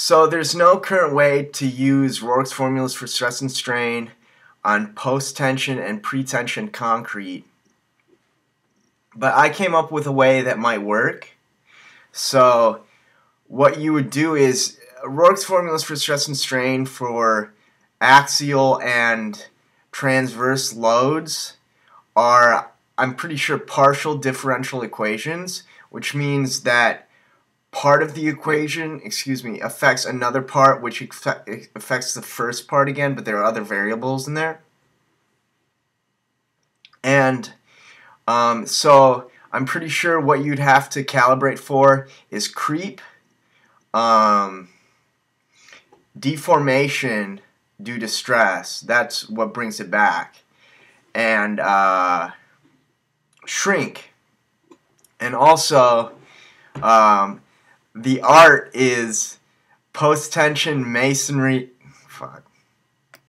So there's no current way to use Roark's formulas for stress and strain on post-tension and pre-tension concrete. But I came up with a way that might work. So what you would do is Roark's formulas for stress and strain for axial and transverse loads are, I'm pretty sure, partial differential equations, which means that part of the equation, excuse me, affects another part, which affects the first part again, but there are other variables in there. And um, so I'm pretty sure what you'd have to calibrate for is creep, um, deformation due to stress. That's what brings it back. And uh, shrink. And also, um, the art is post tension masonry. Fuck.